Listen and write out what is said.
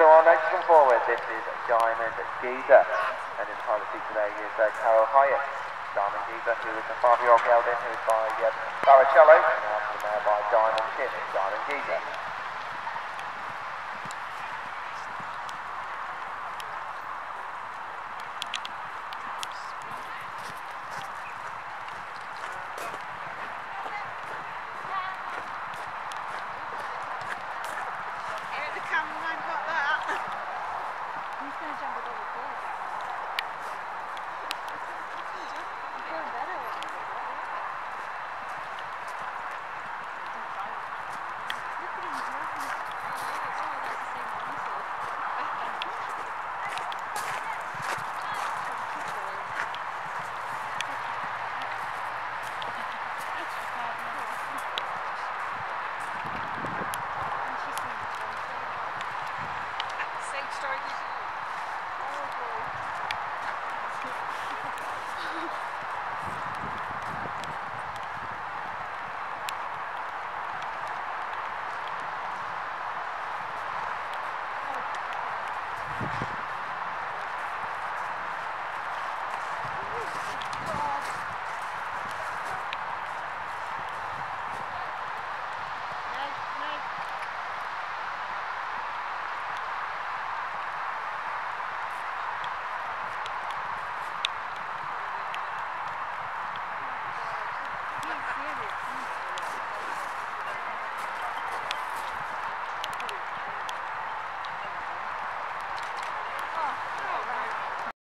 So our next one forward, this is Diamond Geezer. And in the pilot seat today is uh, Carol Hyett. Diamond Geezer, who is a five-year-old gelding, who is by uh, Baracello, and after the mare by Diamond Chip, Diamond Geezer.